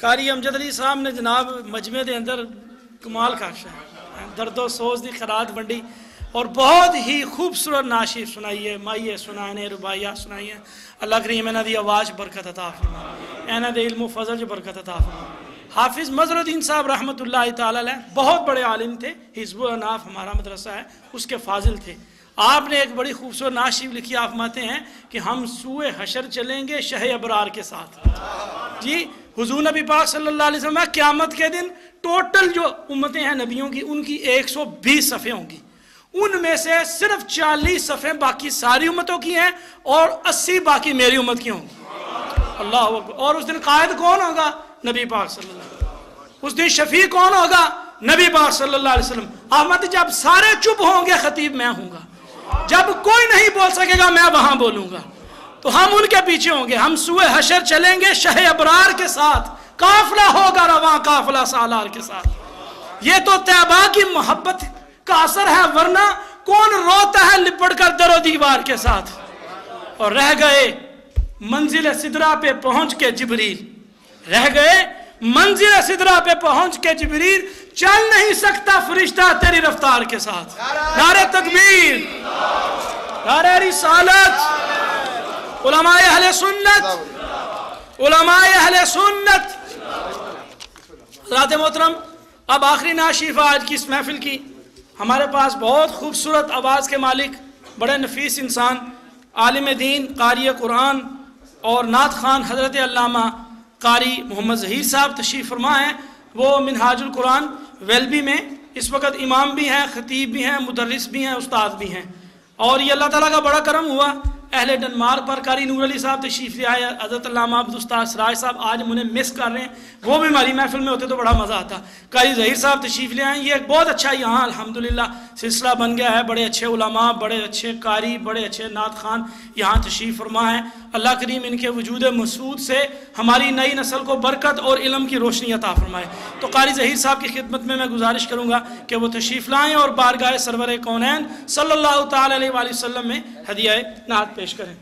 कारी अमजद अली साहब ने जनाब मजमे के अंदर कमाल खाशा दर्दो सोज की खरात वंडी और बहुत ही खूबसूरत नाशी सुनाई है माइए सुनाए ने रुबाइया सुनाई है। अल्लाह करीम इन्हों की आवाज़ बरकत अता इन्हों के इल्म फजल बरकत अता हाफिज़ मजरुद्दीन साहब रहमत ताला बहुत बड़े आलिम थे, हिजबुल अनाफ हमारा मदरसा है, उसके फाजिल थे। आपने एक बड़ी खूबसूरत नाशिब लिखी, आप माते हैं कि हम सुए हशर चलेंगे शह अबरार के साथ। जी, हुजूर नबी पाक सल्लल्लाहु अलैहि वसल्लम, क़यामत के दिन टोटल जो उम्मतें हैं नबियों की, उनकी 120 सफ़े होंगी। उनमें से सिर्फ़ 40 सफ़े बाकी सारी उम्मतों की हैं और 80 बाकी मेरी उम्मत की होंगी। अल्लाह और उस दिन कायद कौन होगा? नबी पाक सल्लल्लाहु उस दिन शफी कौन होगा? नबी पाक सल्लल्लाहु अलैहि वसल्लम। अहमद, जब सारे चुप होंगे, खतीब मैं हूँगा। जब कोई नहीं बोल सकेगा, मैं वहाँ बोलूँगा। तो हम उनके पीछे होंगे। हम सुए हशर चलेंगे शह अबरार के साथ। काफला होगा रवा काफला सालार के साथ। ये तो तैबा की मोहब्बत का असर है, वरना कौन रोता है लिपट कर दरो दीवार के साथ? और रह गए मंजिल सिदरा पे पहुँच के जिबरील। रह गए मंजिल सिदरा पे पहुँच के जिबरील। चल नहीं सकता फरिश्ता तेरी रफ्तार के साथ। नारे तकबीर। नारे रिसालत। उलमाए अहले सुन्नत। उलमाए अहले सुन्नत। रात मोहतरम, अब आखिरी नाशिफ आज की इस महफिल की। हमारे पास बहुत खूबसूरत आवाज़ के मालिक, बड़े नफीस इंसान, आलिम दीन, कारी कुरान और नात खान हज़रत अल्लामा कारी मोहम्मद जहीर साहब तशीफ़ फरमा हैं वो मिनहाजुल कुरान, वेलबी में, इस वक्त इमाम भी हैं, ख़तीब भी हैं मुदरस भी हैं, उस्ताद भी हैं। और ये अल्लाह ताला का बड़ा करम हुआ अहले डनमार्क पर कारी नूर अली साहब तशीफ ले आए, हज़रत सराज साहब, आज मुझे मिस कर रहे हैं। वो भी हमारी महफिल में होते तो बड़ा मज़ा आता। कारी जहीर साहब तशीफ ले आए, ये बहुत अच्छा यहाँ, अल्हम्दुलिल्लाह। सिलसिला बन गया है। बड़े अच्छे उलमा, बड़े अच्छे कारी, बड़े अच्छे नात खान यहाँ तशीफ फरमा है। अल्लाह करीम इनके वजूद मसूद से हमारी नई नस्ल को बरकत और इलम की रोशनी अता फरमाए। तो कारी जहीर साहब की खिदमत में मैं गुजारिश करूँगा कि वह तशीफ लाएँ और बारगाह सरवर कौन सल्ला तसम में हदिया नात पेश करें।